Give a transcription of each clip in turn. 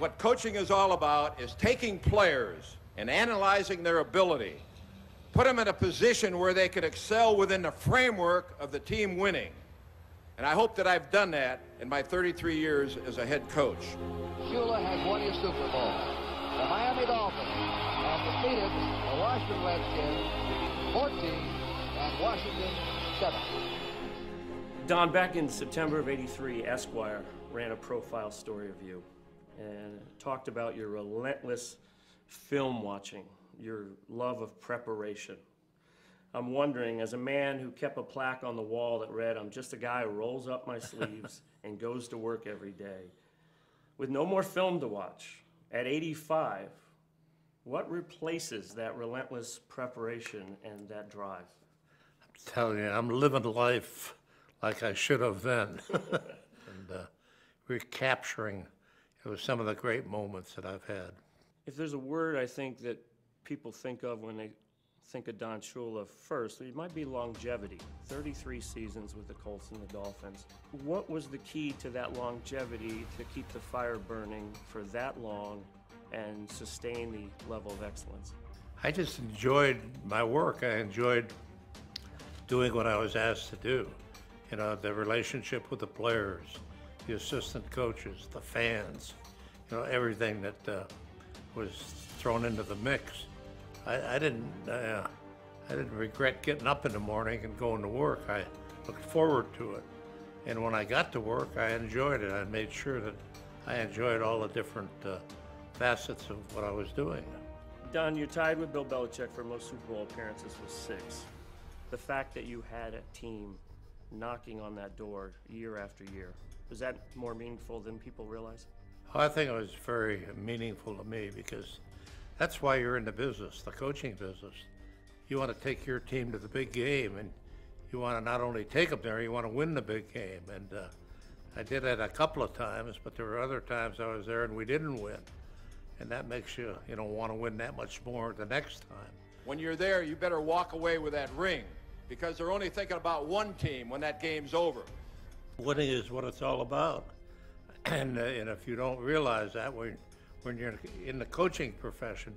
what coaching is all about is taking players and analyzing their ability, put them in a position where they could excel within the framework of the team winning. And I hope that I've done that in my 33 years as a head coach. Shula has won his Super Bowl. The Miami Dolphins have defeated the Washington Redskins 14 and Washington 7. Don, back in September of 83, Esquire ran a profile story of you and talked about your relentless film watching, your love of preparation. I'm wondering, as a man who kept a plaque on the wall that read, I'm just a guy who rolls up my sleeves and goes to work every day, with no more film to watch, at 85, what replaces that relentless preparation and that drive? I'm telling you, I'm living life like I should have then. and uh, recapturing it was some of the great moments that I've had. If there's a word I think that people think of when they think of Don Shula first, it might be longevity. 33 seasons with the Colts and the Dolphins. What was the key to that longevity to keep the fire burning for that long and sustain the level of excellence? I just enjoyed my work. I enjoyed doing what I was asked to do. You know, the relationship with the players, the assistant coaches, the fans, you know, everything that uh, was thrown into the mix. I, I didn't, uh, I didn't regret getting up in the morning and going to work. I looked forward to it. And when I got to work, I enjoyed it. I made sure that I enjoyed all the different uh, facets of what I was doing. Don, you're tied with Bill Belichick for most Super Bowl appearances with six. The fact that you had a team knocking on that door year after year, was that more meaningful than people realize? I think it was very meaningful to me because that's why you're in the business, the coaching business. You want to take your team to the big game, and you want to not only take them there, you want to win the big game. And uh, I did that a couple of times, but there were other times I was there and we didn't win, and that makes you, you know, want to win that much more the next time. When you're there, you better walk away with that ring because they're only thinking about one team when that game's over. Winning is what it's all about. And, uh, and if you don't realize that when, when you're in the coaching profession,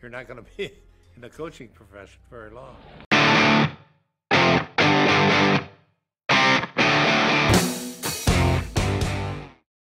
you're not going to be in the coaching profession very long.